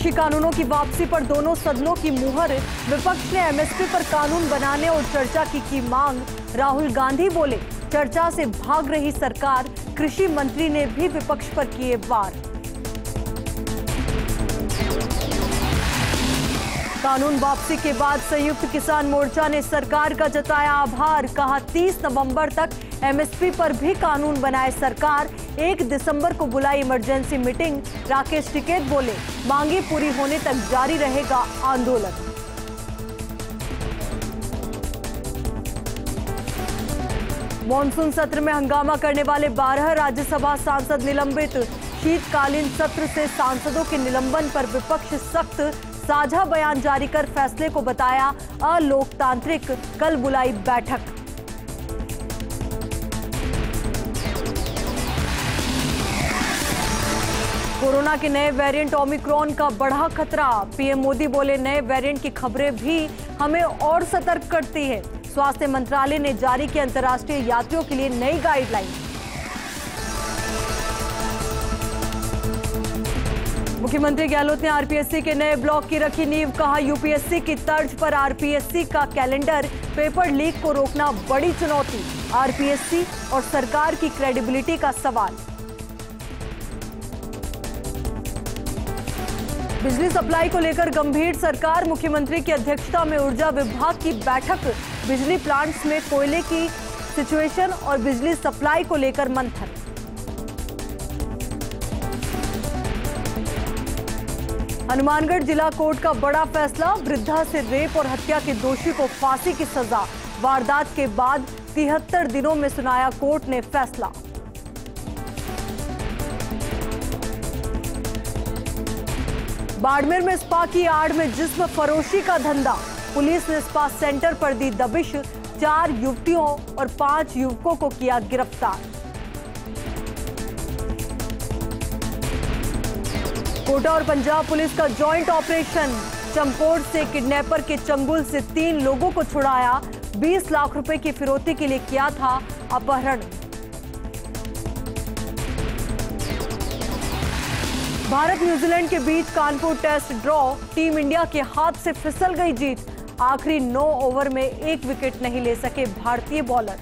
कृषि कानूनों की वापसी पर दोनों सदनों की मुहर। विपक्ष ने एमएसपी पर कानून बनाने और चर्चा की की मांग। राहुल गांधी बोले, चर्चा से भाग रही सरकार, कृषि मंत्री ने भी विपक्ष पर किए वार। कानून वापसी के बाद संयुक्त किसान मोर्चा ने सरकार का जताया आभार, कहा 30 नवंबर तक एमएसपी पर भी कानून बनाए सरकार। एक दिसंबर को बुलाई इमरजेंसी मीटिंग। राकेश टिकैत बोले, मांगे पूरी होने तक जारी रहेगा आंदोलन। मॉनसून सत्र में हंगामा करने वाले 12 राज्यसभा सांसद निलंबित। शीतकालीन सत्र से सांसदों के निलंबन पर विपक्ष सख्त। साझा बयान जारी कर फैसले को बताया, अलोकतांत्रिक। कल बुलाई बैठक। कोरोना के नए वेरिएंट ओमिक्रॉन का बढ़ा खतरा। पीएम मोदी बोले, नए वेरिएंट की खबरें भी हमें और सतर्क करती है। स्वास्थ्य मंत्रालय ने जारी की अंतर्राष्ट्रीय यात्रियों के लिए नई गाइडलाइन मुख्यमंत्री गहलोत ने आरपीएससी के नए ब्लॉक की रखी नींव, कहा यूपीएससी की तर्ज पर आरपीएससी का कैलेंडर, पेपर लीक को रोकना बड़ी चुनौती। आरपीएससी और सरकार की क्रेडिबिलिटी का सवाल। बिजली सप्लाई को लेकर गंभीर सरकार मुख्यमंत्री की अध्यक्षता में ऊर्जा विभाग की बैठक। बिजली प्लांट्स में कोयले की सिचुएशन और बिजली सप्लाई को लेकर मंथन। हनुमानगढ़ जिला कोर्ट का बड़ा फैसला, वृद्धा से रेप और हत्या के दोषी को फांसी की सजा। वारदात के बाद तिहत्तर दिनों में सुनाया कोर्ट ने फैसला। बाड़मेर में स्पा की आड़ में जिस्म फरोशी का धंधा। पुलिस ने स्पा सेंटर पर दी दबिश। चार युवतियों और पाँच युवकों को किया गिरफ़्तार। कोटा और पंजाब पुलिस का जॉइंट ऑपरेशन। चमकोट से किडनैपर के चंगुल से तीन लोगों को छुड़ाया। 20 लाख रुपए की फिरौती के लिए किया था अपहरण। भारत न्यूजीलैंड के बीच Kanpur test draw, team India के हाथ से फिसल गई जीत। आखिरी नौ ओवर में एक विकेट नहीं ले सके भारतीय बॉलर।